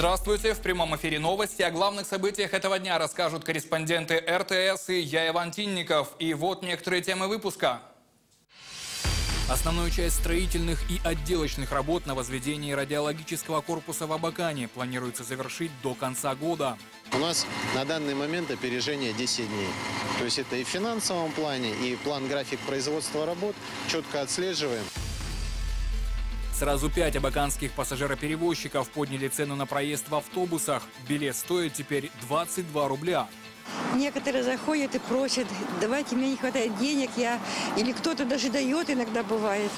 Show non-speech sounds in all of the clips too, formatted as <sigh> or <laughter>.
Здравствуйте! В прямом эфире новости. О главных событиях этого дня расскажут корреспонденты РТС и я, Иван Тинников. И вот некоторые темы выпуска. Основную часть строительных и отделочных работ на возведении радиологического корпуса в Абакане планируется завершить до конца года. У нас на данный момент опережение 10 дней. То есть это и в финансовом плане, и план график производства работ четко отслеживаем. Сразу пять абаканских пассажироперевозчиков подняли цену на проезд в автобусах. Билет стоит теперь 22 рубля. Некоторые заходят и просят, давайте, мне не хватает денег, я... или кто-то даже дает иногда бывает.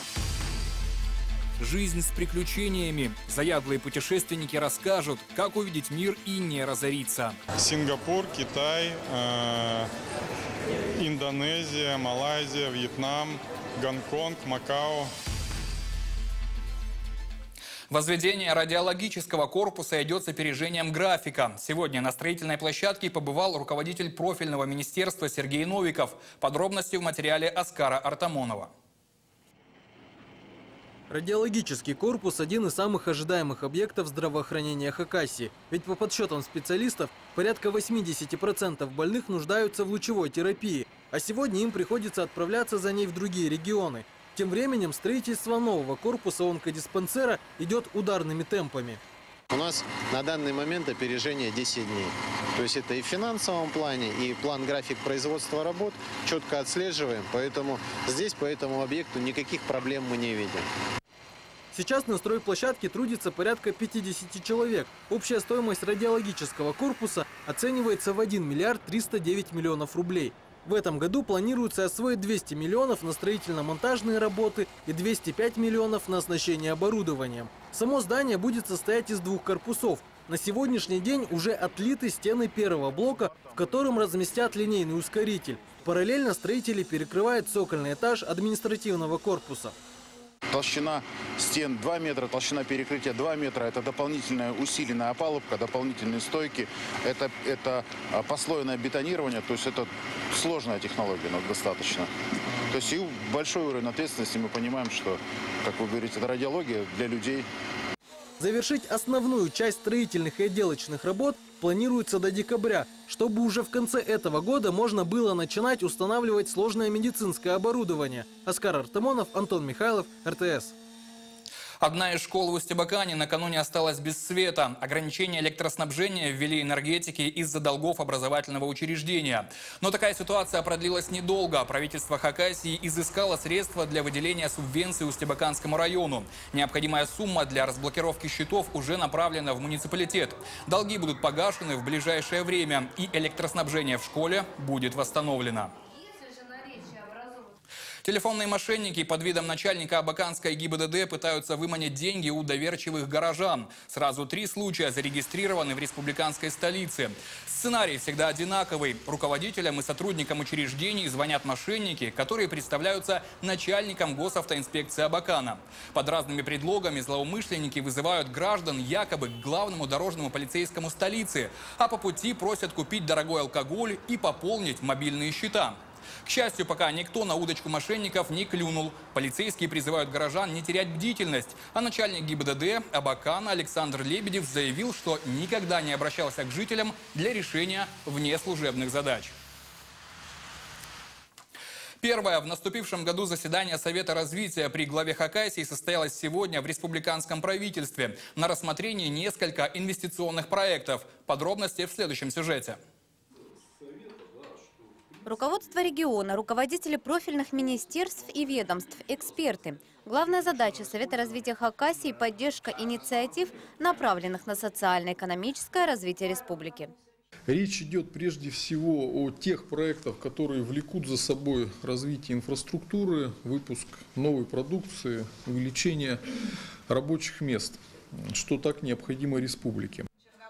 Жизнь с приключениями. Заядлые путешественники расскажут, как увидеть мир и не разориться. Сингапур, Китай, э, Индонезия, Малайзия, Вьетнам, Гонконг, Макао. Возведение радиологического корпуса идет с опережением графика. Сегодня на строительной площадке побывал руководитель профильного министерства Сергей Новиков. Подробности в материале Оскара Артамонова. Радиологический корпус – один из самых ожидаемых объектов здравоохранения Хакасии. Ведь по подсчетам специалистов, порядка 80% больных нуждаются в лучевой терапии. А сегодня им приходится отправляться за ней в другие регионы. Тем временем строительство нового корпуса онкодиспансера идет ударными темпами. У нас на данный момент опережение 10 дней. То есть это и в финансовом плане, и план график производства работ четко отслеживаем. Поэтому здесь по этому объекту никаких проблем мы не видим. Сейчас на стройплощадке трудится порядка 50 человек. Общая стоимость радиологического корпуса оценивается в 1 миллиард 309 миллионов рублей. В этом году планируется освоить 200 миллионов на строительно-монтажные работы и 205 миллионов на оснащение оборудованием. Само здание будет состоять из двух корпусов. На сегодняшний день уже отлиты стены первого блока, в котором разместят линейный ускоритель. Параллельно строители перекрывают цокольный этаж административного корпуса. Толщина стен 2 метра, толщина перекрытия 2 метра. Это дополнительная усиленная опалубка, дополнительные стойки. Это, это а, послойное бетонирование, то есть это сложная технология, но достаточно. То есть и большой уровень ответственности мы понимаем, что, как вы говорите, это радиология для людей. Завершить основную часть строительных и отделочных работ планируется до декабря, чтобы уже в конце этого года можно было начинать устанавливать сложное медицинское оборудование. Оскар Артемонов, Антон Михайлов, РТС. Одна из школ в Устебакане накануне осталась без света. Ограничение электроснабжения ввели энергетики из-за долгов образовательного учреждения. Но такая ситуация продлилась недолго. Правительство Хакасии изыскало средства для выделения субвенций Устебаканскому району. Необходимая сумма для разблокировки счетов уже направлена в муниципалитет. Долги будут погашены в ближайшее время и электроснабжение в школе будет восстановлено. Телефонные мошенники под видом начальника Абаканской ГИБДД пытаются выманить деньги у доверчивых горожан. Сразу три случая зарегистрированы в республиканской столице. Сценарий всегда одинаковый. Руководителям и сотрудникам учреждений звонят мошенники, которые представляются начальником госавтоинспекции Абакана. Под разными предлогами злоумышленники вызывают граждан якобы к главному дорожному полицейскому столицы, а по пути просят купить дорогой алкоголь и пополнить мобильные счета. К счастью, пока никто на удочку мошенников не клюнул. Полицейские призывают горожан не терять бдительность. А начальник ГИБДД Абакана Александр Лебедев заявил, что никогда не обращался к жителям для решения внеслужебных задач. Первое в наступившем году заседание Совета развития при главе Хакасии состоялось сегодня в республиканском правительстве. На рассмотрении несколько инвестиционных проектов. Подробности в следующем сюжете. Руководство региона, руководители профильных министерств и ведомств, эксперты. Главная задача Совета развития Хакасии – поддержка инициатив, направленных на социально-экономическое развитие республики. Речь идет прежде всего о тех проектах, которые влекут за собой развитие инфраструктуры, выпуск новой продукции, увеличение рабочих мест, что так необходимо республике.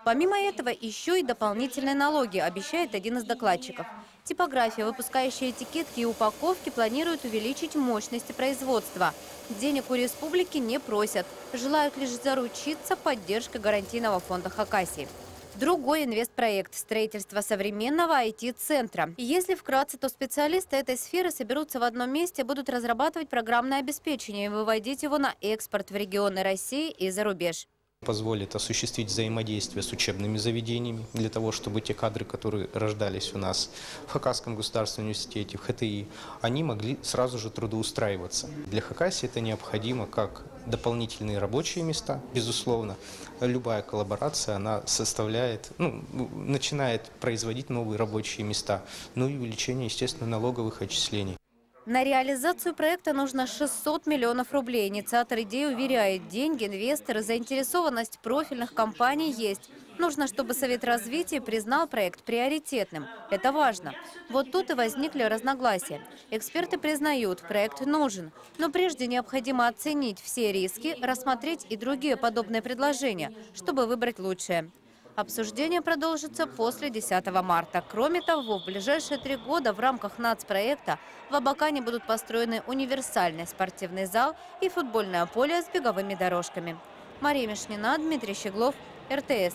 Помимо этого, еще и дополнительные налоги, обещает один из докладчиков. Типография, выпускающая этикетки и упаковки, планирует увеличить мощности производства. Денег у республики не просят. Желают лишь заручиться поддержкой гарантийного фонда Хакасии. Другой инвестпроект – строительство современного IT-центра. Если вкратце, то специалисты этой сферы соберутся в одном месте, будут разрабатывать программное обеспечение и выводить его на экспорт в регионы России и за рубеж. Позволит осуществить взаимодействие с учебными заведениями для того, чтобы те кадры, которые рождались у нас в Хакасском государственном университете, в ХТИ, они могли сразу же трудоустраиваться. Для Хакасии это необходимо как дополнительные рабочие места, безусловно. Любая коллаборация, она составляет, ну, начинает производить новые рабочие места, ну и увеличение, естественно, налоговых отчислений. На реализацию проекта нужно 600 миллионов рублей. Инициатор идеи уверяет, деньги, инвесторы, заинтересованность профильных компаний есть. Нужно, чтобы Совет развития признал проект приоритетным. Это важно. Вот тут и возникли разногласия. Эксперты признают, проект нужен. Но прежде необходимо оценить все риски, рассмотреть и другие подобные предложения, чтобы выбрать лучшее. Обсуждение продолжится после 10 марта. Кроме того, в ближайшие три года в рамках нацпроекта в Абакане будут построены универсальный спортивный зал и футбольное поле с беговыми дорожками. Мария Мишнина, Дмитрий Щеглов, РТС.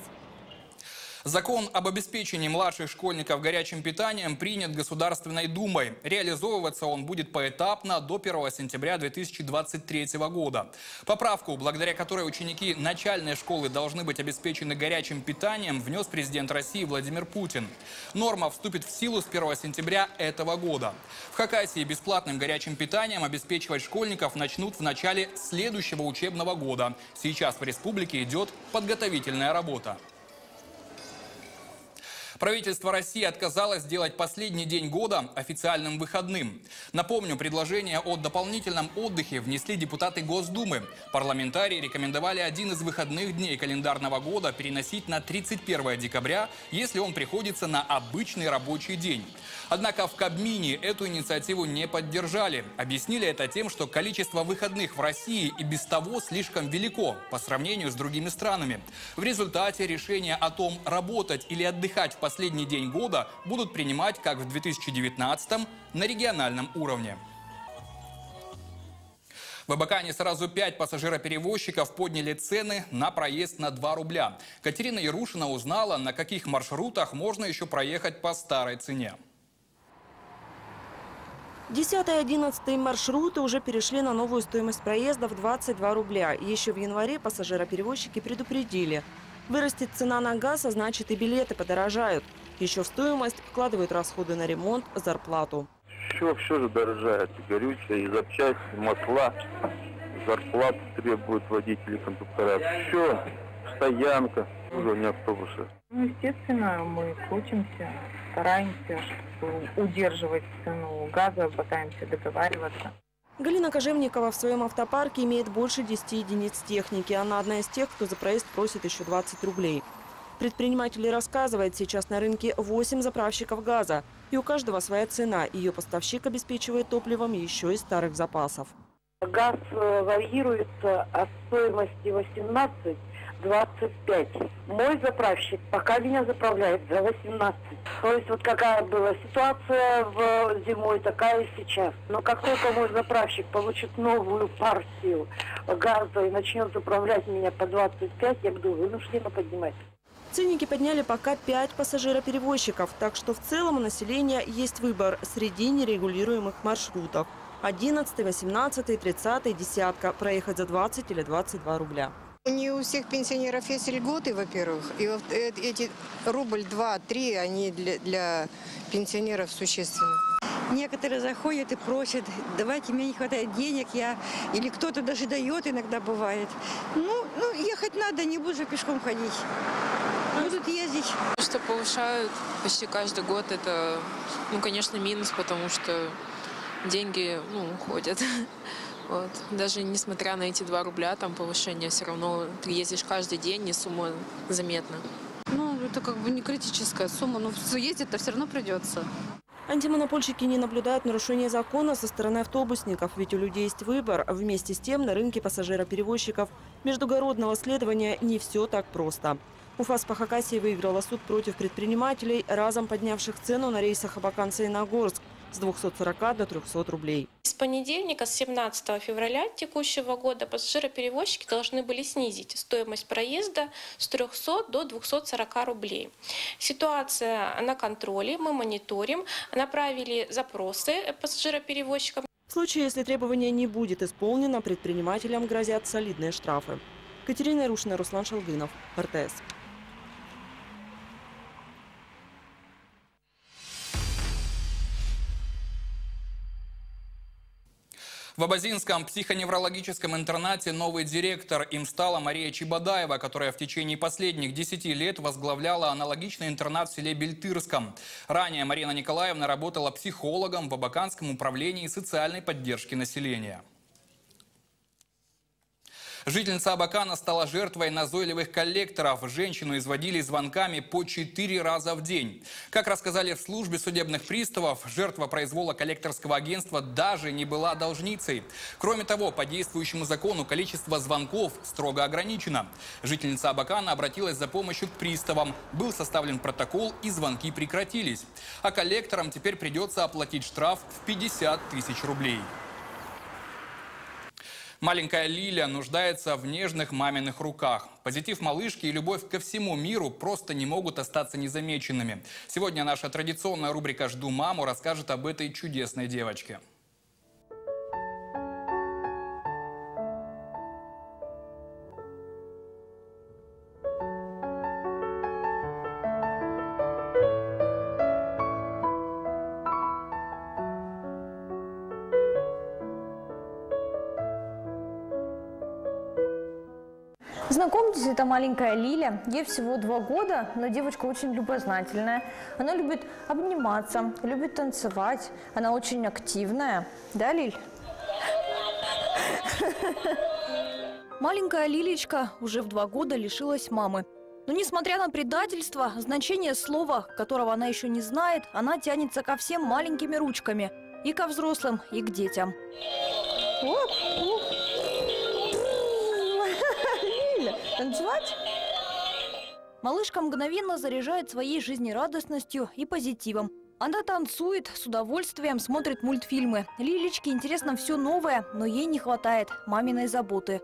Закон об обеспечении младших школьников горячим питанием принят Государственной Думой. Реализовываться он будет поэтапно до 1 сентября 2023 года. Поправку, благодаря которой ученики начальной школы должны быть обеспечены горячим питанием, внес президент России Владимир Путин. Норма вступит в силу с 1 сентября этого года. В Хакасии бесплатным горячим питанием обеспечивать школьников начнут в начале следующего учебного года. Сейчас в республике идет подготовительная работа. Правительство России отказалось сделать последний день года официальным выходным. Напомню, предложение о дополнительном отдыхе внесли депутаты Госдумы. Парламентарии рекомендовали один из выходных дней календарного года переносить на 31 декабря, если он приходится на обычный рабочий день. Однако в Кабмине эту инициативу не поддержали. Объяснили это тем, что количество выходных в России и без того слишком велико по сравнению с другими странами. В результате решение о том, работать или отдыхать в последний день года будут принимать, как в 2019 на региональном уровне. В Абакане сразу пять пассажироперевозчиков подняли цены на проезд на 2 рубля. Катерина Ярушина узнала, на каких маршрутах можно еще проехать по старой цене. 10 и 11 маршруты уже перешли на новую стоимость проезда в 22 рубля. Еще в январе пассажироперевозчики предупредили. Вырастет цена на газ, а значит и билеты подорожают. Еще в стоимость вкладывают расходы на ремонт, зарплату. Все, все же дорожает. И горючее, и запчасти, и масла. Зарплату требуют водители, кондуктора. Все, стоянка, уже не автобусы. Ну, естественно, мы крутимся, стараемся чтобы удерживать цену газа, пытаемся договариваться. Галина Кожевникова в своем автопарке имеет больше 10 единиц техники. Она одна из тех, кто за проезд просит еще 20 рублей. Предприниматель рассказывает, сейчас на рынке 8 заправщиков газа. И у каждого своя цена. Ее поставщик обеспечивает топливом еще из старых запасов. Газ э, варьируется от стоимости 18 25. Мой заправщик пока меня заправляет за 18. То есть вот какая была ситуация в зимой, такая и сейчас. Но как только мой заправщик получит новую партию газа и начнет заправлять меня по 25, я буду вынуждена поднимать. Ценники подняли пока 5 пассажироперевозчиков, так что в целом у населения есть выбор среди нерегулируемых маршрутов. 11, 18, 30, десятка. Проехать за 20 или 22 рубля. Не у всех пенсионеров есть льготы, во-первых. И вот э, эти рубль, два, три, они для, для пенсионеров существенны. Некоторые заходят и просят, давайте, мне не хватает денег, я... Или кто-то даже дает иногда бывает. Ну, ну, ехать надо, не буду же пешком ходить. Будут ездить. Что повышают почти каждый год, это, ну, конечно, минус, потому что деньги, ну, уходят. <laughs> Вот. Даже несмотря на эти 2 рубля, там повышение, все равно ты ездишь каждый день, и сумма заметна. Ну, это как бы не критическая сумма, но ездить-то все равно придется. Антимонопольщики не наблюдают нарушения закона со стороны автобусников, ведь у людей есть выбор. Вместе с тем на рынке пассажироперевозчиков междугородного следования не все так просто. УФАС по Хакасии выиграла суд против предпринимателей, разом поднявших цену на рейсах Абакан-Саиногорск с 240 до 300 рублей. С понедельника, с 17 февраля текущего года пассажироперевозчики должны были снизить стоимость проезда с 300 до 240 рублей. Ситуация на контроле, мы мониторим, направили запросы пассажироперевозчикам. В случае, если требование не будет исполнено, предпринимателям грозят солидные штрафы. Катерина Ирушина, Руслан Шалгынов, РТС. В Абазинском психоневрологическом интернате новый директор. Им стала Мария Чебадаева, которая в течение последних 10 лет возглавляла аналогичный интернат в селе Бельтырском. Ранее Марина Николаевна работала психологом в Абаканском управлении социальной поддержки населения. Жительница Абакана стала жертвой назойливых коллекторов. Женщину изводили звонками по четыре раза в день. Как рассказали в службе судебных приставов, жертва произвола коллекторского агентства даже не была должницей. Кроме того, по действующему закону количество звонков строго ограничено. Жительница Абакана обратилась за помощью к приставам. Был составлен протокол и звонки прекратились. А коллекторам теперь придется оплатить штраф в 50 тысяч рублей. Маленькая Лиля нуждается в нежных маминых руках. Позитив малышки и любовь ко всему миру просто не могут остаться незамеченными. Сегодня наша традиционная рубрика «Жду маму» расскажет об этой чудесной девочке. Знакомьтесь, это маленькая Лиля. Ей всего два года, но девочка очень любознательная. Она любит обниматься, любит танцевать. Она очень активная. Да, Лиль? <laughs> Маленькая Лилечка уже в два года лишилась мамы. Но несмотря на предательство, значение слова, которого она еще не знает, она тянется ко всем маленькими ручками. И ко взрослым, и к детям. Вот, вот. Танцевать? Малышка мгновенно заряжает своей жизнерадостностью и позитивом. Она танцует, с удовольствием смотрит мультфильмы. Лилечке интересно все новое, но ей не хватает маминой заботы.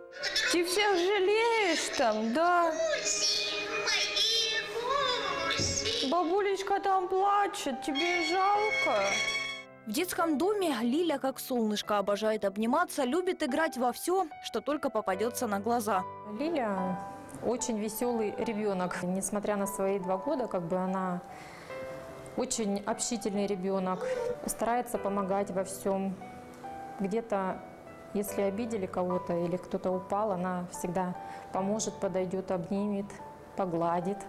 Ты всех жалеешь там, да? Бабулечка там плачет, тебе жалко? В детском доме Лиля, как солнышко, обожает обниматься, любит играть во все, что только попадется на глаза. Лиля очень веселый ребенок. Несмотря на свои два года, как бы она очень общительный ребенок. Старается помогать во всем. Где-то, если обидели кого-то или кто-то упал, она всегда поможет, подойдет, обнимет, погладит.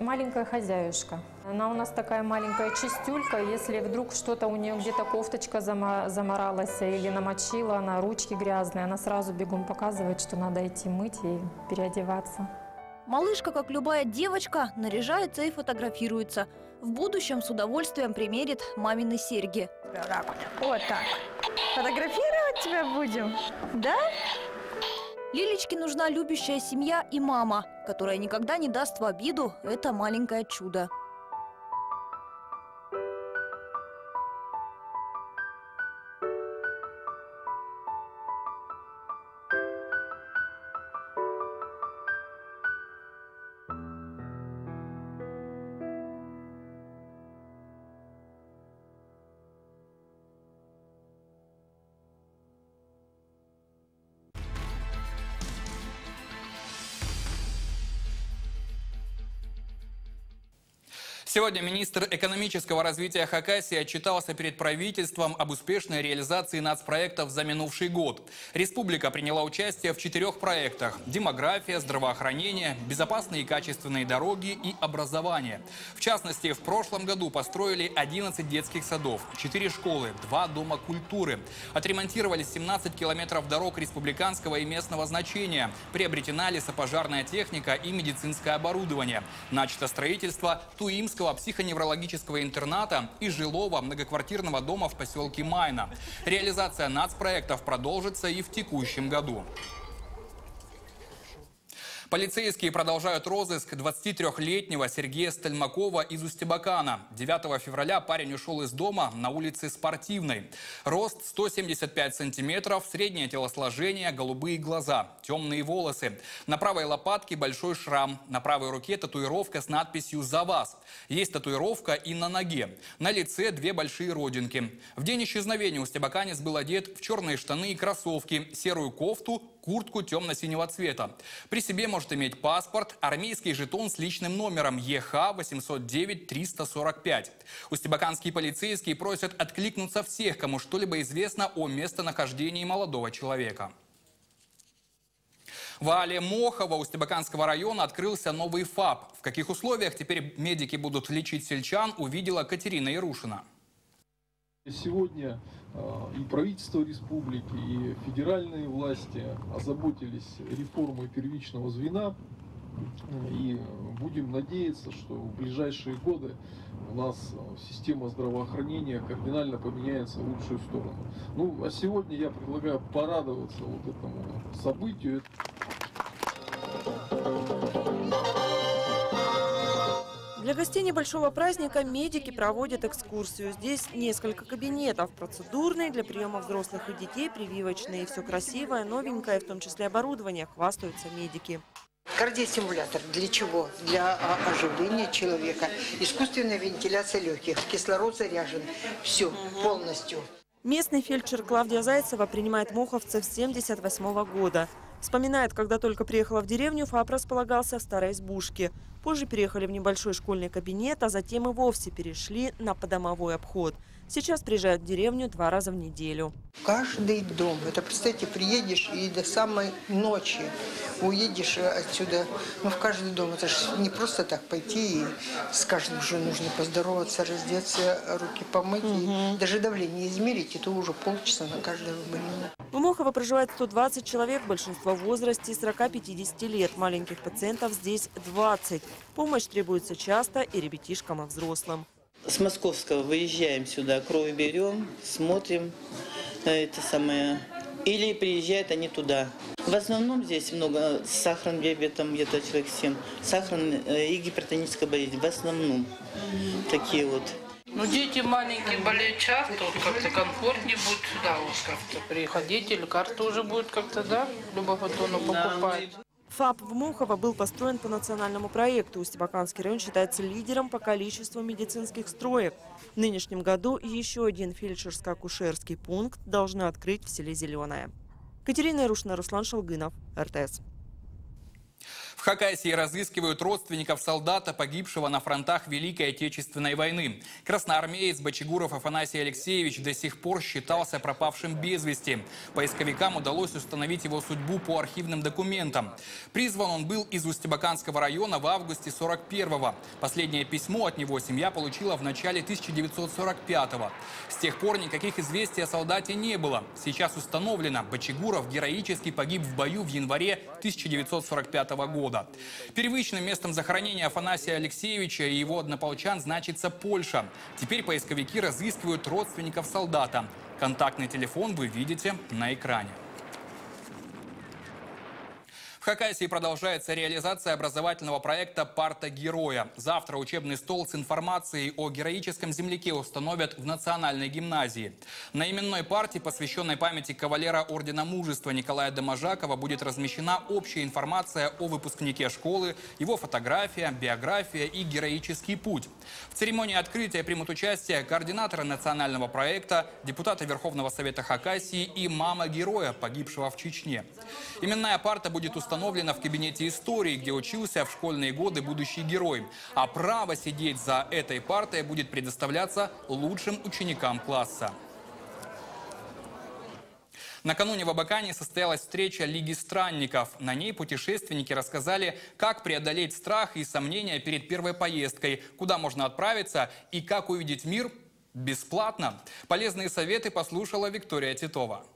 Маленькая хозяюшка. Она у нас такая маленькая чистюлька. Если вдруг что-то у нее где-то кофточка заморалась или намочила, она ручки грязные, она сразу бегом показывает, что надо идти мыть и переодеваться. Малышка, как любая девочка, наряжается и фотографируется. В будущем с удовольствием примерит мамины серьги. Вот так. Фотографировать тебя будем? Да? Лилечке нужна любящая семья и мама, которая никогда не даст в обиду это маленькое чудо. Сегодня министр экономического развития Хакасии отчитался перед правительством об успешной реализации нацпроектов за минувший год. Республика приняла участие в четырех проектах – демография, здравоохранение, безопасные и качественные дороги и образование. В частности, в прошлом году построили 11 детских садов, 4 школы, 2 дома культуры. Отремонтировали 17 километров дорог республиканского и местного значения. Приобретена лесопожарная техника и медицинское оборудование. Начато строительство Туимского психоневрологического интерната и жилого многоквартирного дома в поселке Майна. Реализация нацпроектов продолжится и в текущем году. Полицейские продолжают розыск 23-летнего Сергея Стальмакова из Устебакана. 9 февраля парень ушел из дома на улице Спортивной. Рост 175 сантиметров, среднее телосложение, голубые глаза, темные волосы. На правой лопатке большой шрам, на правой руке татуировка с надписью «За вас». Есть татуировка и на ноге. На лице две большие родинки. В день исчезновения Устебаканец был одет в черные штаны и кроссовки, серую кофту, куртку темно-синего цвета. При себе может иметь паспорт, армейский жетон с личным номером ЕХ-809-345. Устебаканские полицейские просят откликнуться всех, кому что-либо известно о местонахождении молодого человека. В Але Мохова Устебаканского района открылся новый ФАП. В каких условиях теперь медики будут лечить сельчан, увидела Катерина Ярушина. Сегодня и правительство республики, и федеральные власти озаботились реформой первичного звена. И будем надеяться, что в ближайшие годы у нас э, система здравоохранения кардинально поменяется в лучшую сторону. Ну, а сегодня я предлагаю порадоваться вот этому событию. Для гостей небольшого праздника медики проводят экскурсию. Здесь несколько кабинетов. Процедурные для приема взрослых и детей, прививочные. Все красивое, новенькое, в том числе оборудование, хвастаются медики. Кардиостимулятор. Для чего? Для а, оживления человека. Искусственная вентиляция легких. Кислород заряжен. Все, полностью. Местный фельдшер Клавдия Зайцева принимает моховцев с 78 года. Вспоминает, когда только приехала в деревню, ФАП располагался в старой избушке. Позже переехали в небольшой школьный кабинет, а затем и вовсе перешли на подомовой обход. Сейчас приезжают в деревню два раза в неделю. Каждый дом. Это, представьте, приедешь и до самой ночи уедешь отсюда. Ну, в каждый дом. Это же не просто так пойти и с каждым же нужно поздороваться, раздеться, руки помыть. И даже давление измерить, и то уже полчаса на каждого больного. В Мохово проживает 120 человек, большинство в возрасте 40-50 лет. Маленьких пациентов здесь 20. Помощь требуется часто и ребятишкам, и взрослым. С Московского выезжаем сюда, кровь берем, смотрим, э, это самое. Или приезжают они туда. В основном здесь много с сахарным диабетом, где-то человек 7. Сахарная э, и гипертоническая болезнь. В основном такие вот. Ну, дети маленькие болеют часто, вот как-то комфортнее будет сюда вот как-то приходить, или карта уже будет как-то, да, любопытно покупать. ФАП в Мухово был построен по национальному проекту. Устебаканский район считается лидером по количеству медицинских строек. В нынешнем году еще один фельдшерско-акушерский пункт должны открыть в селе Зеленое. Катерина Ирушина, Руслан Шалгынов, РТС. В Хакасии разыскивают родственников солдата, погибшего на фронтах Великой Отечественной войны. Красноармеец Бочегуров Афанасий Алексеевич до сих пор считался пропавшим без вести. Поисковикам удалось установить его судьбу по архивным документам. Призван он был из Устебаканского района в августе 41-го. Последнее письмо от него семья получила в начале 1945-го. С тех пор никаких известий о солдате не было. Сейчас установлено, Бочегуров героически погиб в бою в январе 1945 года года. Первичным местом захоронения Афанасия Алексеевича и его однополчан значится Польша. Теперь поисковики разыскивают родственников солдата. Контактный телефон вы видите на экране. Хакасии продолжается реализация образовательного проекта «Парта героя». Завтра учебный стол с информацией о героическом земляке установят в Национальной гимназии. На именной парте, посвященной памяти кавалера Ордена Мужества Николая Доможакова, будет размещена общая информация о выпускнике школы, его фотография, биография и героический путь. В церемонии открытия примут участие координаторы национального проекта, депутаты Верховного Совета Хакасии и мама героя, погибшего в Чечне. Именная парта будет установлена установлена в кабинете истории, где учился в школьные годы будущий герой. А право сидеть за этой партой будет предоставляться лучшим ученикам класса. Накануне в Абакане состоялась встреча Лиги странников. На ней путешественники рассказали, как преодолеть страх и сомнения перед первой поездкой, куда можно отправиться и как увидеть мир бесплатно. Полезные советы послушала Виктория Титова.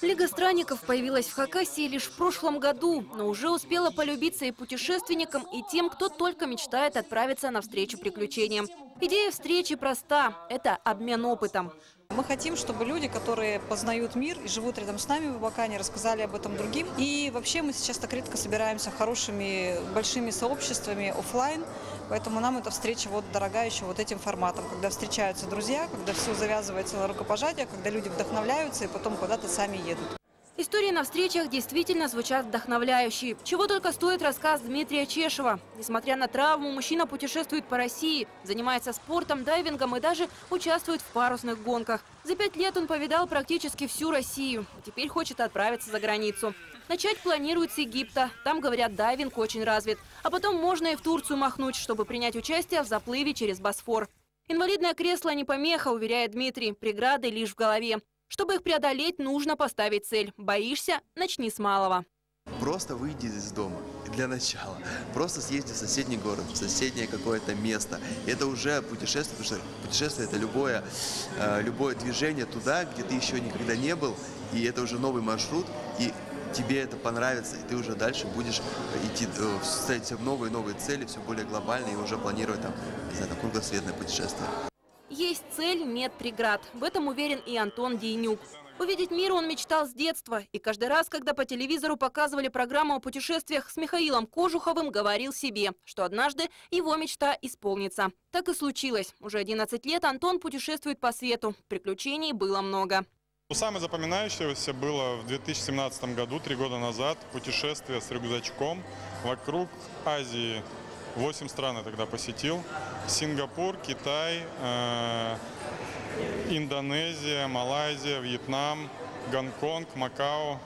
Лига странников появилась в Хакасии лишь в прошлом году, но уже успела полюбиться и путешественникам, и тем, кто только мечтает отправиться навстречу приключениям. Идея встречи проста – это обмен опытом. Мы хотим, чтобы люди, которые познают мир и живут рядом с нами в Абакане, рассказали об этом другим. И вообще мы сейчас так редко собираемся хорошими, большими сообществами офлайн, поэтому нам эта встреча вот дорога еще вот этим форматом, когда встречаются друзья, когда все завязывается на рукопожатие, когда люди вдохновляются и потом куда-то сами едут. Истории на встречах действительно звучат вдохновляющие. Чего только стоит рассказ Дмитрия Чешева. Несмотря на травму, мужчина путешествует по России, занимается спортом, дайвингом и даже участвует в парусных гонках. За пять лет он повидал практически всю Россию. Теперь хочет отправиться за границу. Начать планирует с Египта. Там, говорят, дайвинг очень развит. А потом можно и в Турцию махнуть, чтобы принять участие в заплыве через Босфор. Инвалидное кресло не помеха, уверяет Дмитрий. Преграды лишь в голове. Чтобы их преодолеть, нужно поставить цель. Боишься – начни с малого. Просто выйди из дома для начала. Просто съезди в соседний город, в соседнее какое-то место. Это уже путешествие, потому что путешествие – это любое, э, любое движение туда, где ты еще никогда не был, и это уже новый маршрут, и тебе это понравится, и ты уже дальше будешь идти, э, ставить все новые и новые цели, все более глобальные, и уже планировать там, не знаю, там, кругосветное путешествие. Есть цель, нет преград. В этом уверен и Антон Дейнюк. Увидеть мир он мечтал с детства. И каждый раз, когда по телевизору показывали программу о путешествиях с Михаилом Кожуховым, говорил себе, что однажды его мечта исполнится. Так и случилось. Уже 11 лет Антон путешествует по свету. Приключений было много. Самое запоминающееся было в 2017 году, три года назад, путешествие с рюкзачком вокруг Азии. Восемь стран я тогда посетил. Сингапур, Китай, э, Индонезия, Малайзия, Вьетнам, Гонконг, Макао.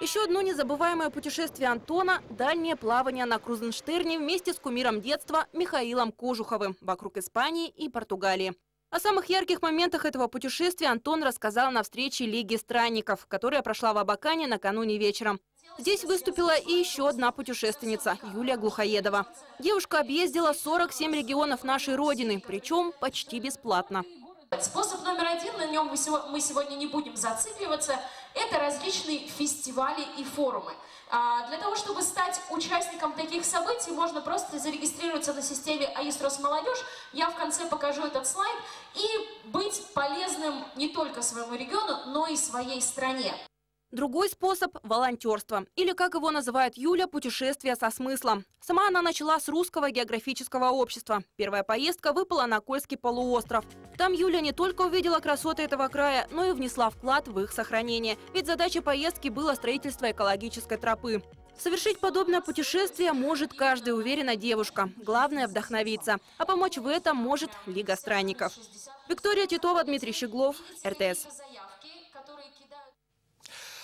Еще одно незабываемое путешествие Антона – дальнее плавание на Крузенштерне вместе с кумиром детства Михаилом Кожуховым вокруг Испании и Португалии. О самых ярких моментах этого путешествия Антон рассказал на встрече Лиги странников, которая прошла в Абакане накануне вечером. Здесь выступила и еще одна путешественница – Юлия Глухоедова. Девушка объездила 47 регионов нашей Родины, причем почти бесплатно. Способ номер один, на нем мы сегодня не будем зацикливаться, это различные фестивали и форумы. А, для того, чтобы стать участником таких событий, можно просто зарегистрироваться на системе АИС Росмолодежь. Я в конце покажу этот слайд. И быть полезным не только своему региону, но и своей стране. Другой способ – волонтерство. Или, как его называет Юля, путешествие со смыслом. Сама она начала с русского географического общества. Первая поездка выпала на Кольский полуостров. Там Юля не только увидела красоты этого края, но и внесла вклад в их сохранение. Ведь задачей поездки было строительство экологической тропы. Совершить подобное путешествие может каждая уверена девушка. Главное – вдохновиться. А помочь в этом может Лига странников. Виктория Титова, Дмитрий Щеглов, РТС.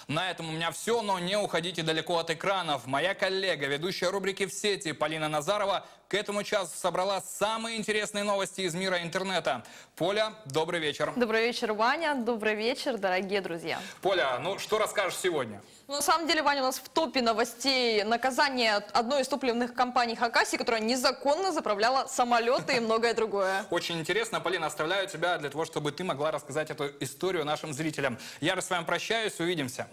На этом у меня все, но не уходите далеко от экранов. Моя коллега, ведущая рубрики «В сети» Полина Назарова к этому часу собрала самые интересные новости из мира интернета. Поля, добрый вечер. Добрый вечер, Ваня. Добрый вечер, дорогие друзья. Поля, ну что расскажешь сегодня? Ну, на самом деле, Ваня, у нас в топе новостей наказание одной из топливных компаний Хакаси, которая незаконно заправляла самолеты и многое другое. <laughs> Очень интересно. Полина, оставляю тебя для того, чтобы ты могла рассказать эту историю нашим зрителям. Я с вами прощаюсь, увидимся.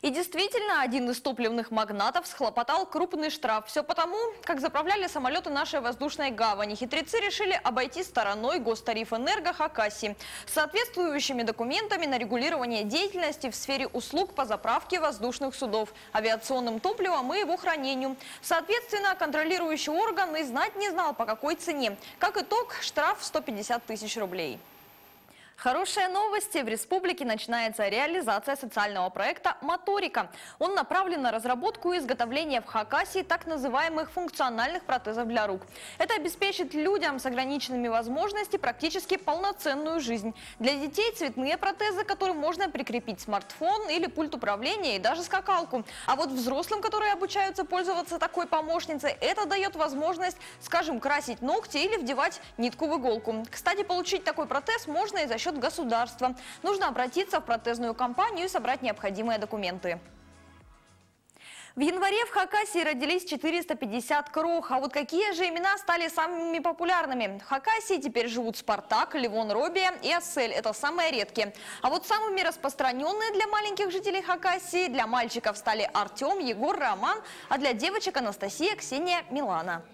И действительно, один из топливных магнатов схлопотал крупный штраф. Все потому, как заправляли самолеты нашей воздушной гавани. Хитрецы решили обойти стороной гостариф энерго Хакаси соответствующими документами на регулирование деятельности в сфере услуг по заправке воздушных судов, авиационным топливом и его хранению. Соответственно, контролирующий орган и знать не знал, по какой цене. Как итог, штраф 150 тысяч рублей. Хорошие новости. В республике начинается реализация социального проекта «Моторика». Он направлен на разработку и изготовление в Хакасии так называемых функциональных протезов для рук. Это обеспечит людям с ограниченными возможностями практически полноценную жизнь. Для детей цветные протезы, к которым можно прикрепить смартфон или пульт управления и даже скакалку. А вот взрослым, которые обучаются пользоваться такой помощницей, это дает возможность, скажем, красить ногти или вдевать нитку в иголку. Кстати, получить такой протез можно и за счет счет государства. Нужно обратиться в протезную компанию и собрать необходимые документы. В январе в Хакасии родились 450 крох. А вот какие же имена стали самыми популярными? В Хакасии теперь живут Спартак, Ливон Робия и Ассель. Это самые редкие. А вот самыми распространенные для маленьких жителей Хакасии для мальчиков стали Артем, Егор, Роман, а для девочек Анастасия, Ксения, Милана.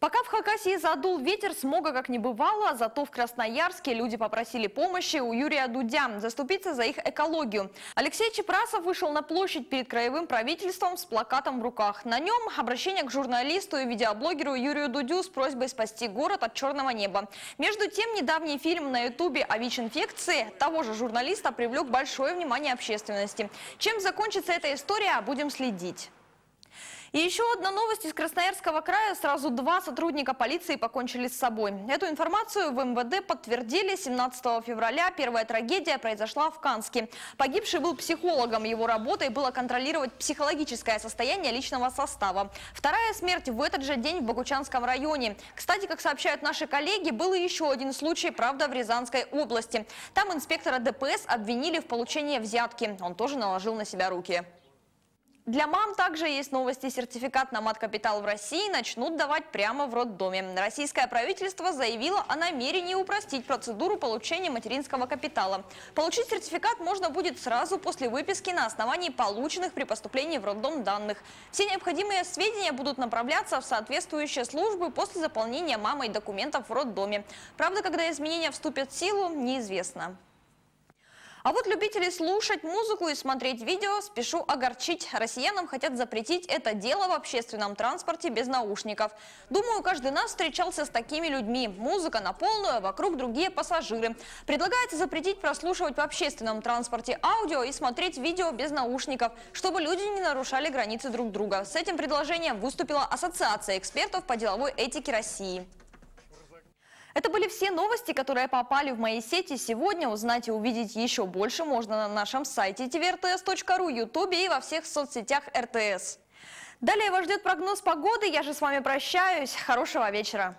Пока в Хакасии задул ветер, смога как не бывало, зато в Красноярске люди попросили помощи у Юрия Дудя заступиться за их экологию. Алексей Чепрасов вышел на площадь перед краевым правительством с плакатом в руках. На нем обращение к журналисту и видеоблогеру Юрию Дудю с просьбой спасти город от черного неба. Между тем, недавний фильм на ютубе о ВИЧ-инфекции того же журналиста привлек большое внимание общественности. Чем закончится эта история, будем следить. И еще одна новость из Красноярского края. Сразу два сотрудника полиции покончили с собой. Эту информацию в МВД подтвердили 17 февраля. Первая трагедия произошла в Канске. Погибший был психологом. Его работой было контролировать психологическое состояние личного состава. Вторая смерть в этот же день в Богучанском районе. Кстати, как сообщают наши коллеги, был еще один случай, правда, в Рязанской области. Там инспектора ДПС обвинили в получении взятки. Он тоже наложил на себя руки. Для мам также есть новости. Сертификат на мат-капитал в России начнут давать прямо в роддоме. Российское правительство заявило о намерении упростить процедуру получения материнского капитала. Получить сертификат можно будет сразу после выписки на основании полученных при поступлении в роддом данных. Все необходимые сведения будут направляться в соответствующие службы после заполнения мамой документов в роддоме. Правда, когда изменения вступят в силу, неизвестно. А вот любителей слушать музыку и смотреть видео спешу огорчить. Россиянам хотят запретить это дело в общественном транспорте без наушников. Думаю, каждый нас встречался с такими людьми. Музыка на полную, а вокруг другие пассажиры. Предлагается запретить прослушивать в общественном транспорте аудио и смотреть видео без наушников, чтобы люди не нарушали границы друг друга. С этим предложением выступила Ассоциация экспертов по деловой этике России. Это были все новости, которые попали в мои сети. Сегодня узнать и увидеть еще больше можно на нашем сайте tvrts.ru, ютубе и во всех соцсетях РТС. Далее вас ждет прогноз погоды. Я же с вами прощаюсь. Хорошего вечера.